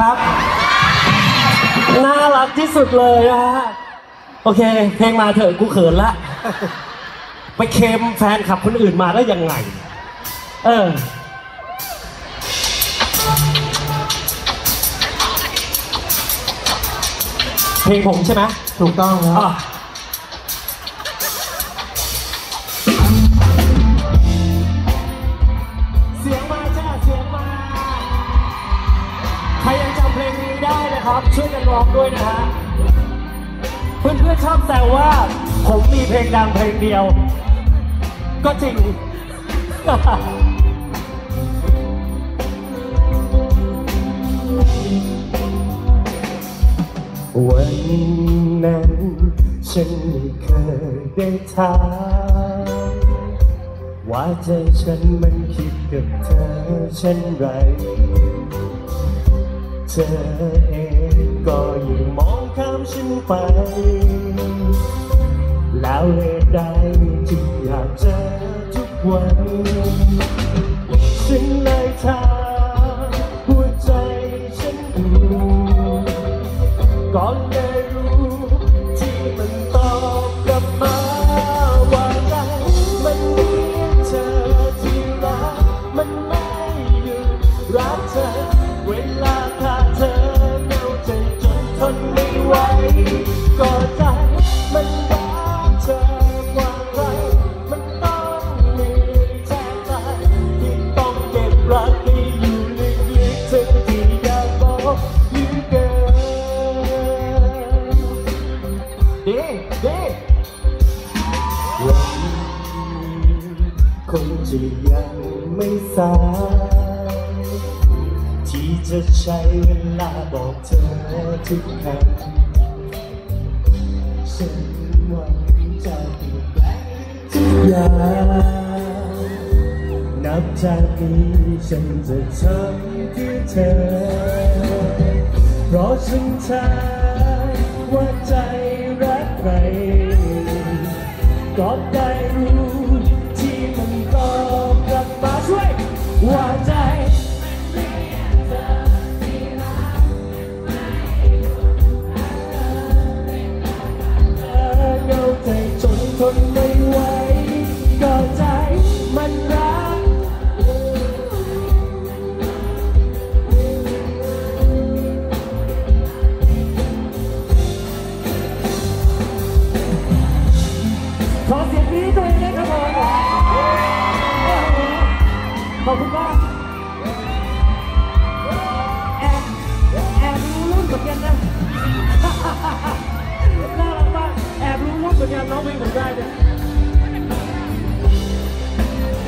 ครับ น่ารักที่สุดเลยนะฮะ โอเค เพลงมาเถอะกูเขินละ ไปเคมแฟนขับคนอื่นมาได้ยังไง เออ เพลงผมใช่ไหมถูกต้องครับ อะ เพลงนี้ได้นะครับ ช่วยกันร้องด้วยนะฮะ เพื่อนๆชอบแซวว่า ผมมีเพลงดังเพลงเดียว ก็จริง วันนั้นฉันไม่เคยได้ถามว่าใจฉันมันคิดกับเธอเช่นไร ธอเองก็ยังมองข้ามฉันไป แล้วเหตุใดจึงอยากเจอทุกวันฉันเลยถามหัวใจฉันดูก่อน ดีดีวันคงจะยังไม่สายที่จะใช้เวลาบอกเธอทุกคำฉันหวังจะเปลี่ยนแปลงทุกอย่างนับจากนี้ฉันจะทำเพื่อเธอ เพราะฉันทายว่าใจ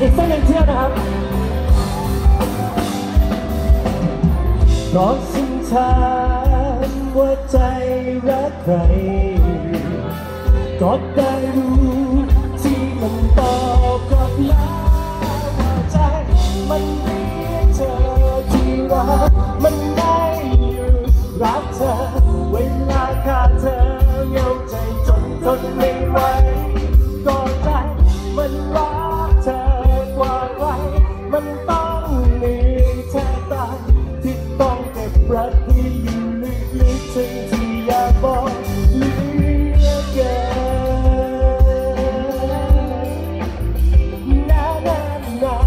อีกสักหนึ่งเที่ยวนะครับเพราะฉันถามว่าใจรักใคร ก็ได้รู้ที่มันตอบกลับมาว่าใจมันเรียกเธอที่รักมันได้อยู่รักเธอ เวลาขาดเธอเหงาใจจนทนไม่ไหว ก็ใจมันรักเธอ มันต้องเหนื่อยแทบตายที่ต้องเก็บรักที่อยู่ลึกๆถึงที่อยากบอกเหลือเกินนานานา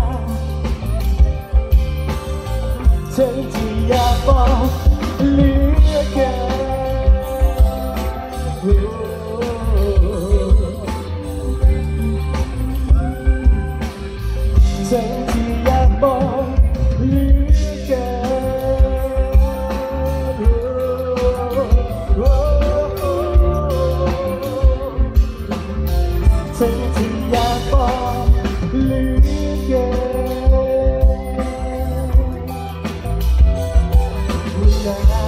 ถึงที่อยากบอกเหลือเกินฉันที่อ ฉันที่อยากบอกเหลือเกินนานา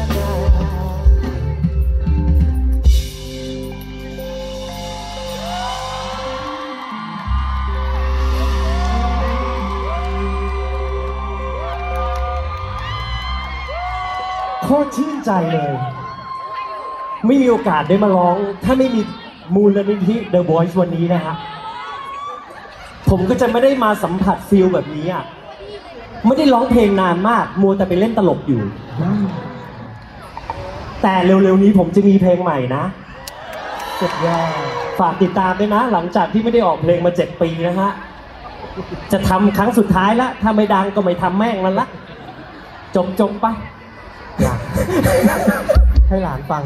โคตรชื่นใจเลย ไม่มีโอกาสได้มาร้อง ถ้าไม่มี มูลนิธิ The Voice วันนี้นะฮะผมก็จะไม่ได้มาสัมผัสฟิลแบบนี้อะไม่ได้ร้องเพลงนานมาก มัวแต่ไปเล่นตลกอยู่ แต่เร็วๆนี้ผมจะมีเพลงใหม่นะสุดยอดฝากติดตามด้วยนะ หลังจากที่ไม่ได้ออกเพลงมาเจ็ดปีนะฮะ จะทำครั้งสุดท้ายละถ้าไม่ดังก็ไม่ทำแม่งมันละจบจบๆไป ให้หลานฟัง